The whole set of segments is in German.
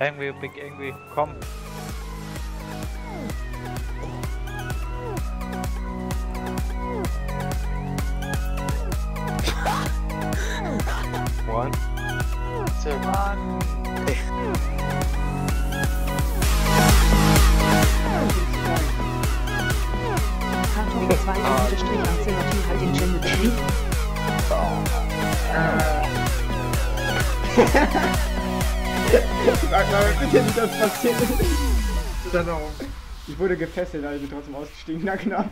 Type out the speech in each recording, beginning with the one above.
Irgendwie, Big, irgendwie, komm. One, two, one. Hardware 2 unterstrich Magma, bitte nicht das passiert. Genau. Ich wurde gefesselt, also bin trotzdem ausgestiegen, na klar.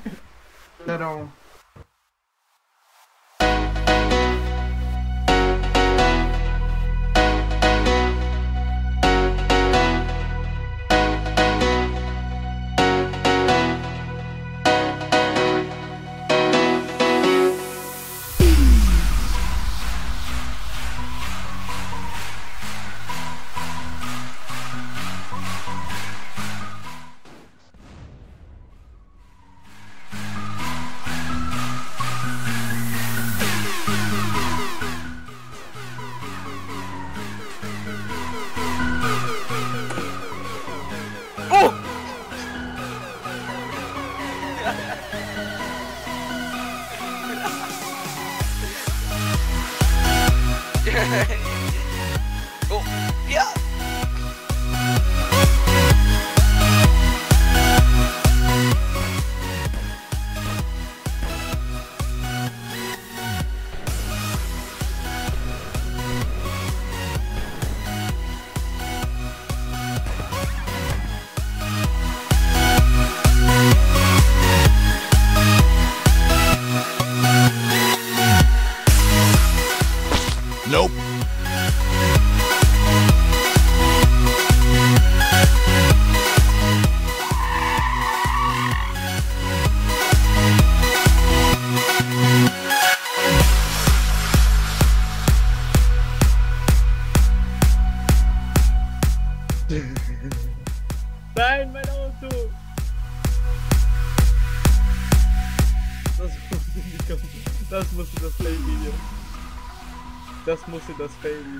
baby.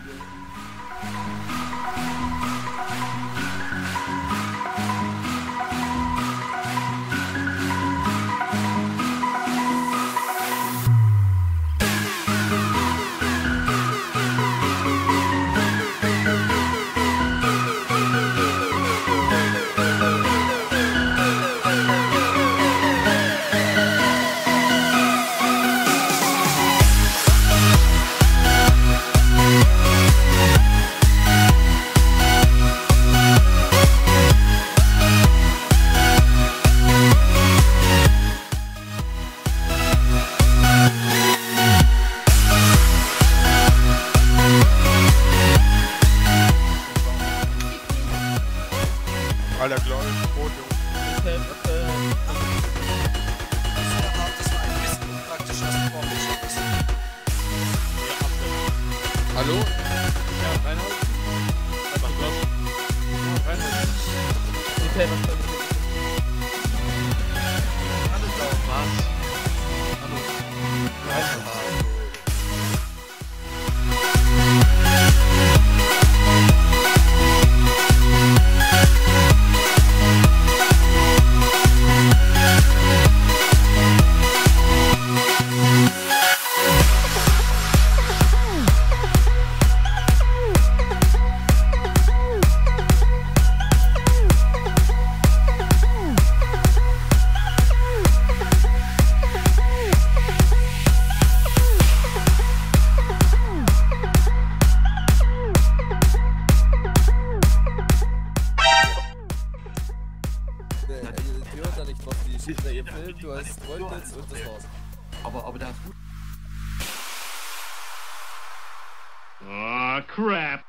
crap.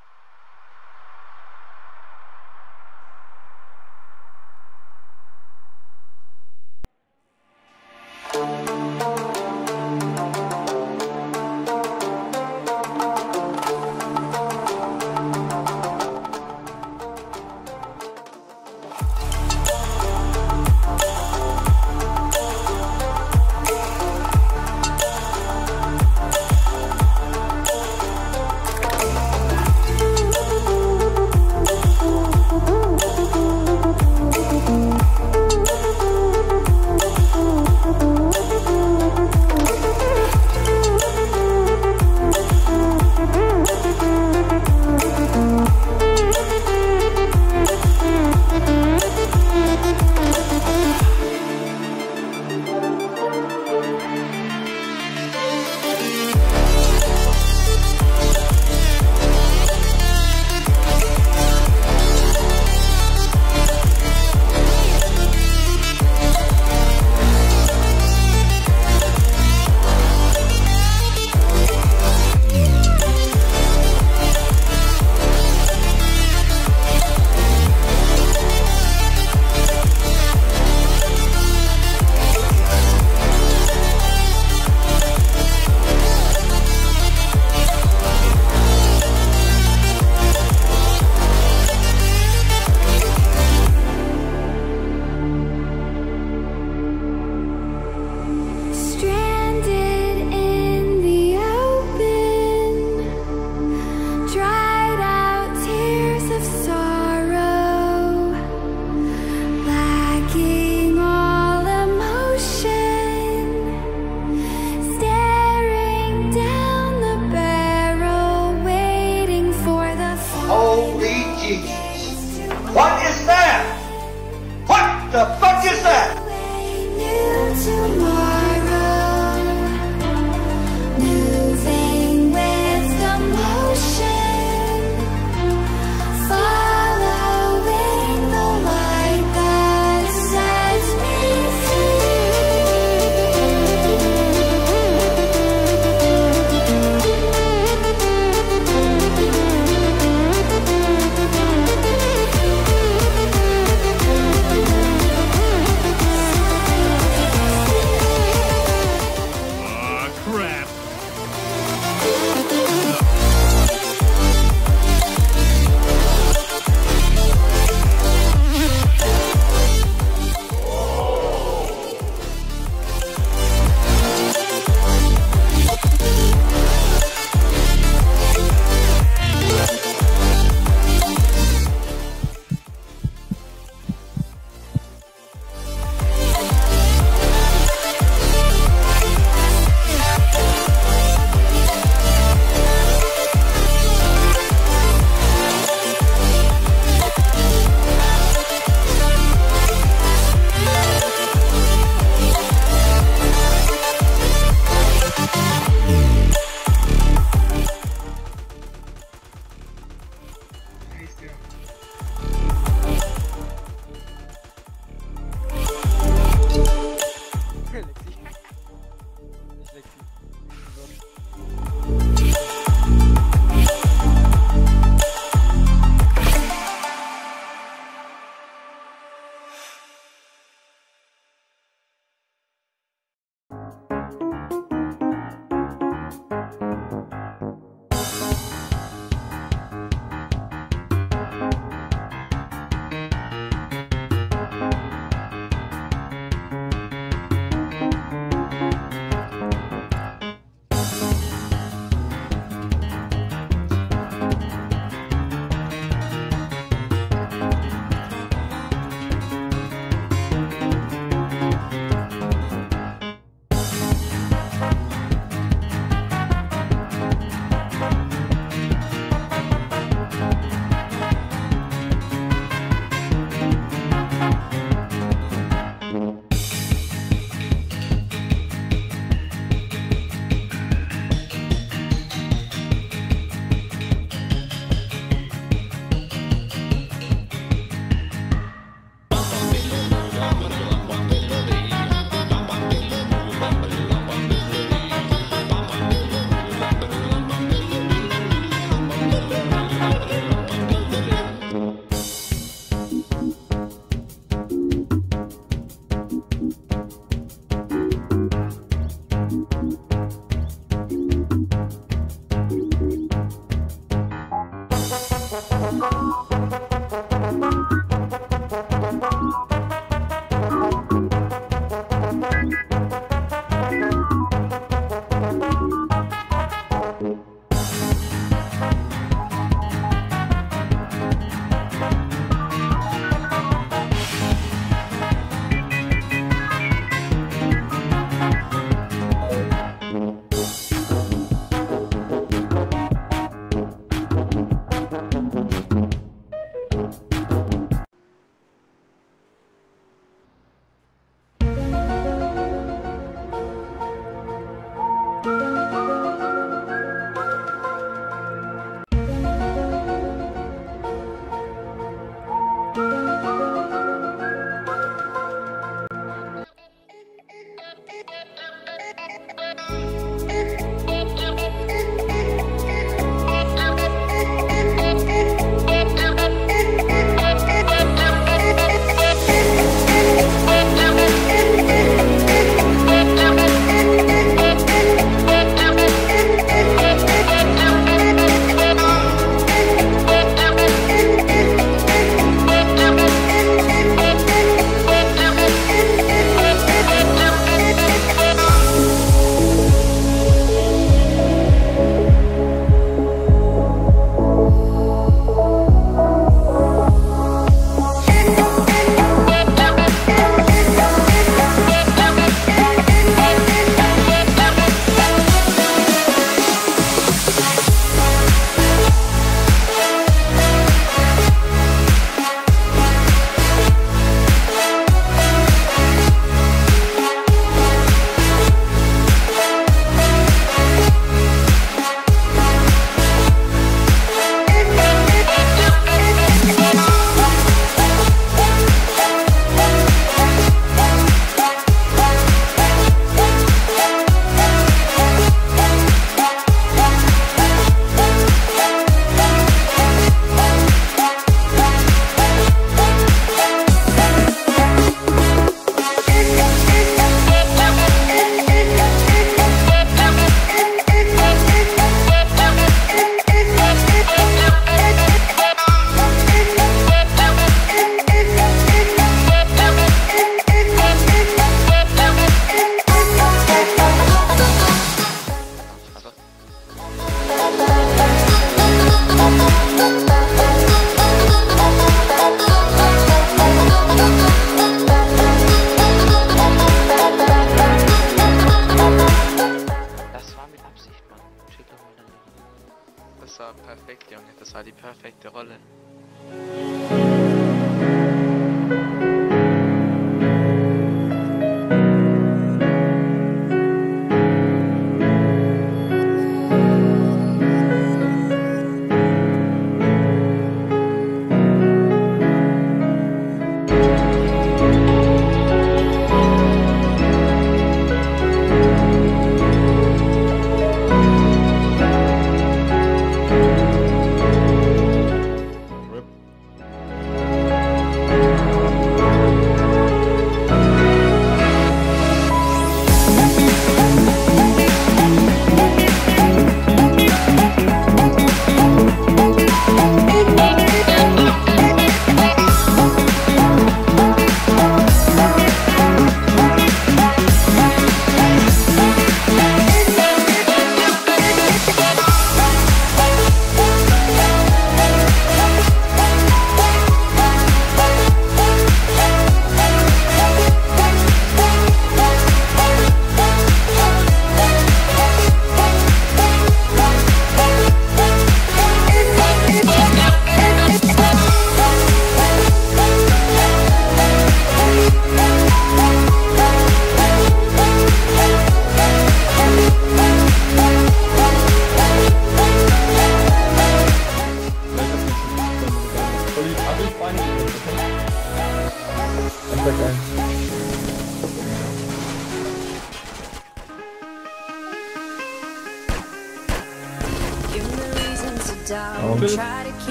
das war perfekt, Junge. Das war die perfekte Rolle.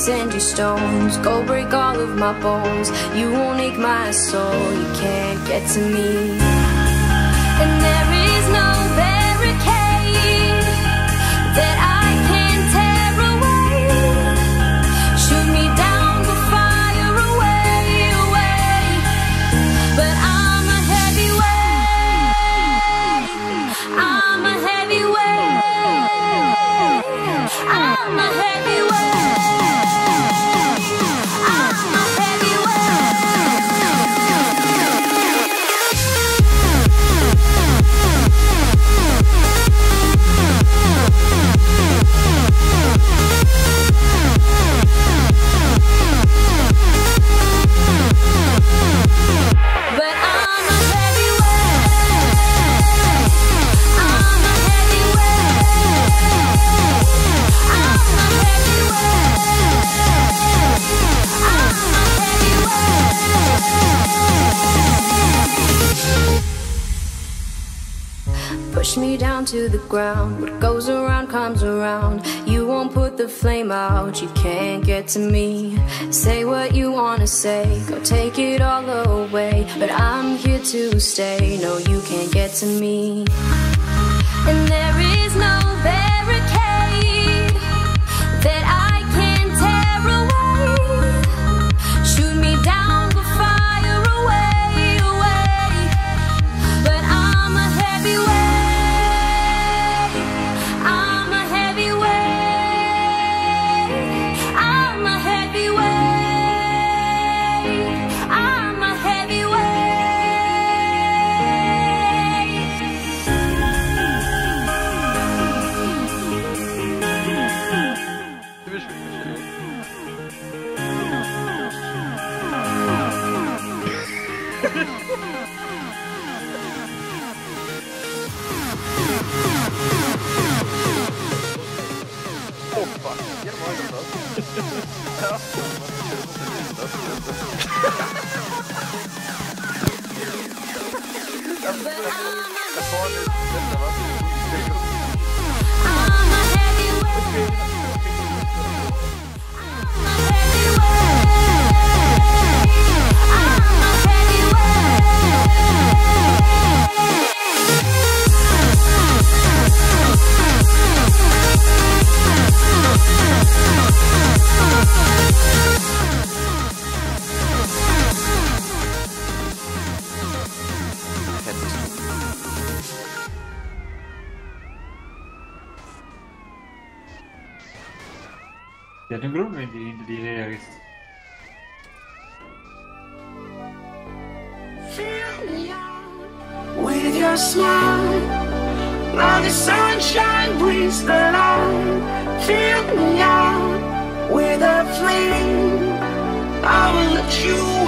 Sandy stones. Go break all of my bones. You won't ache my soul. You can't get to me. And every to me. Say what you wanna say Go take it all away. But I'm here to stay. No, you can't get to me. And there is no Tschüss. out with a flame. I will let you.